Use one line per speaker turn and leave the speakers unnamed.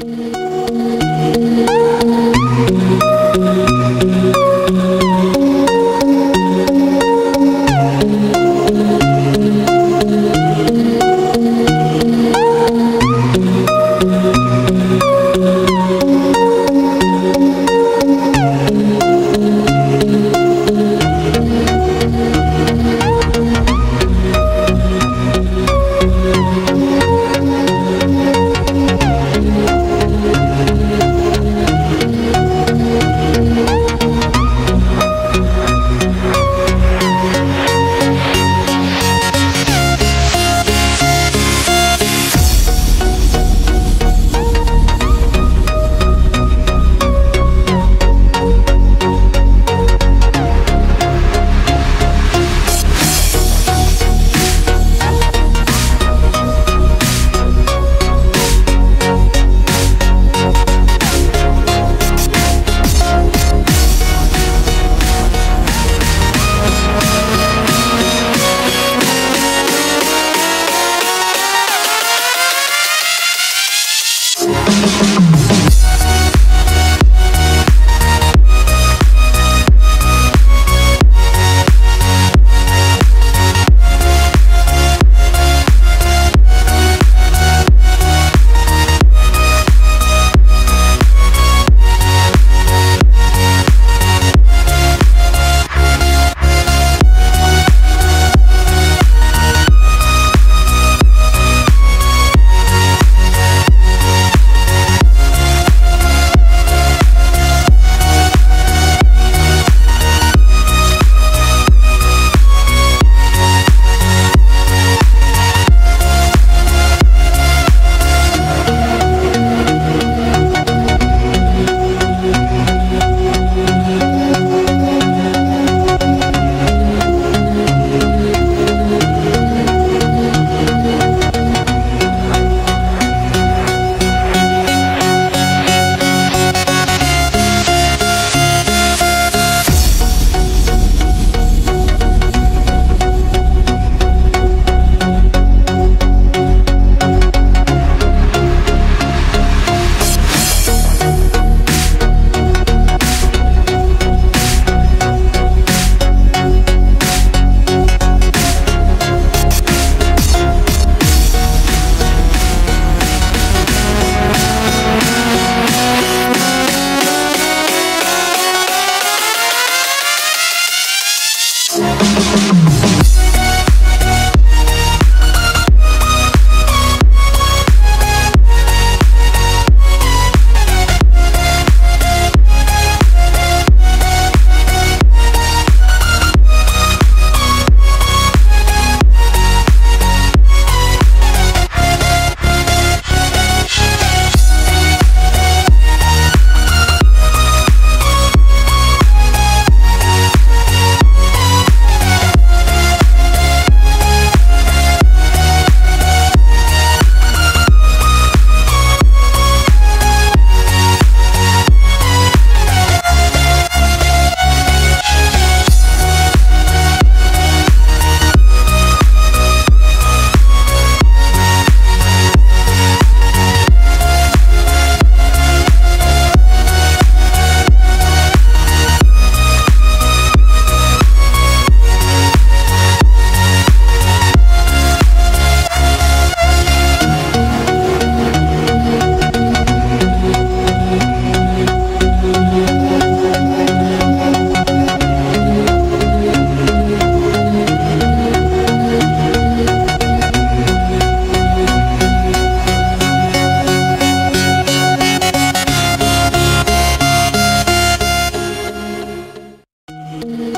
Música Thank you.